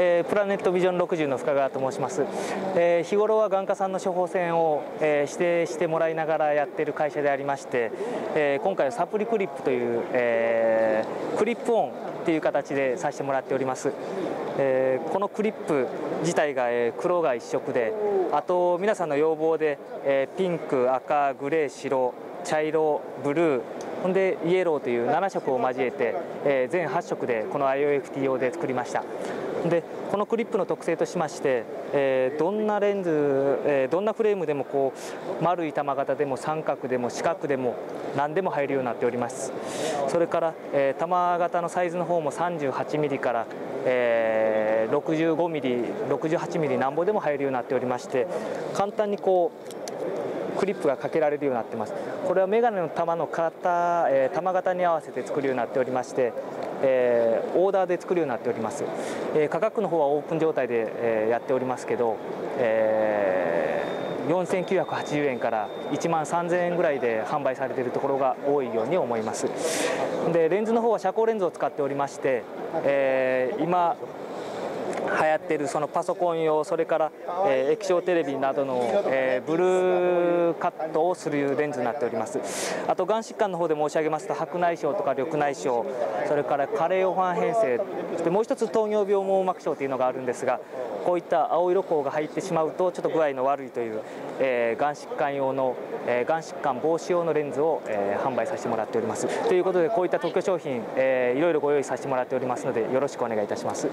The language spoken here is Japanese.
えー、プラネットビジョン60の深川と申します、えー、日頃は眼科さんの処方箋を、えー、指定してもらいながらやっている会社でありまして、え今回はサプリクリップという、えクリップオンという形でさせてもらっております、えこのクリップ自体が、え黒が一色であと皆さんの要望で、えピンク赤グレー白茶色ブルーほんでイエローという7色を交えて、えー、全8色でこの IOFT 用で作りました。でこのクリップの特性としまして、えー、どんなレンズ、えー、どんなフレームでもこう丸い玉型でも三角でも四角でも何でも入るようになっております。それから、えー、玉型のサイズの方も 38mm から、えー、65mm、68mm なんぼでも入るようになっておりまして簡単にこうクリップがかけられるようになってます。これはメガネの玉の型、えー、玉型に合わせて作るようになっておりまして、えー、オーダーで作るようになっております、えー、価格の方はオープン状態で、えー、やっておりますけど、えー、4980円から1万3000円ぐらいで販売されているところが多いように思います。でレンズの方は遮光レンズを使っておりまして、えー、今流行っているそのパソコン用それから、えー、液晶テレビなどの、えー、ブルーカットをするレンズになっておりますあと眼疾患の方で申し上げますと白内障とか緑内障それから加齢黄斑変性そしてもう一つ糖尿病網膜症というのがあるんですがこういった青色光が入ってしまうとちょっと具合の悪いという、えー、眼疾患用の、えー、眼疾患防止用のレンズを、えー、販売させてもらっておりますということでこういった特許商品、えー、いろいろご用意させてもらっておりますのでよろしくお願いいたします。